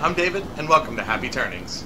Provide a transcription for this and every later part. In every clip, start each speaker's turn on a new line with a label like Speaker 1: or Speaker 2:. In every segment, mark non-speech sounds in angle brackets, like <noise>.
Speaker 1: I'm David, and welcome to Happy Turnings.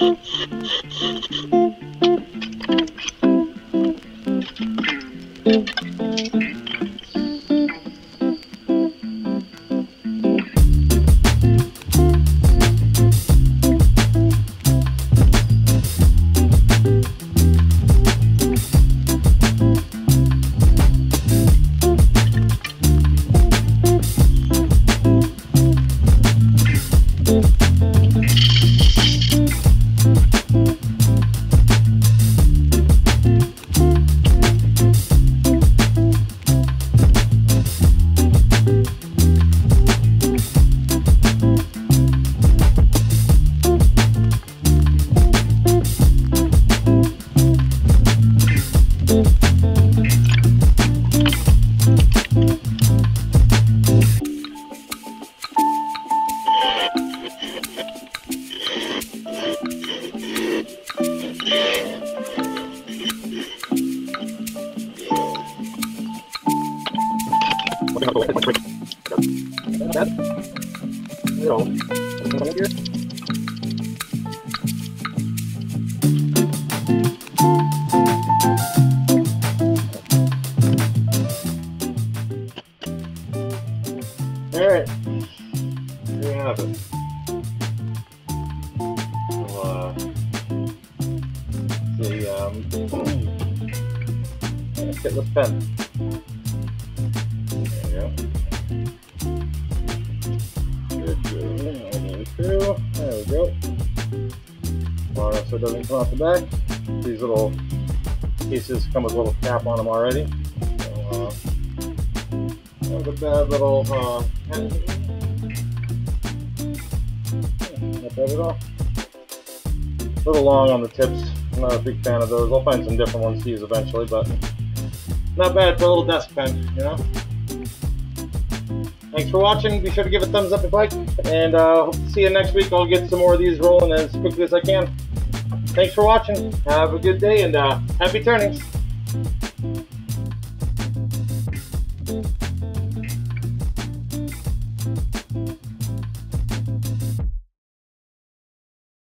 Speaker 1: Thank <laughs> you.
Speaker 2: Alright. There you have it. Let's get the pen. There we go. This two. There we go. Alright, so it doesn't come off the back. These little pieces come with a little cap on them already. So, uh, that a bad little uh, pen. Yeah, not bad at all. A little long on the tips. I'm not a big fan of those. I'll find some different ones to use eventually, but not bad for a little desk pen, you know? Thanks for watching. Be sure to give a thumbs up if you like. And uh, hope to see you next week. I'll get some more of these rolling as quickly as I can. Thanks for watching. Have a good day and uh, happy turnings.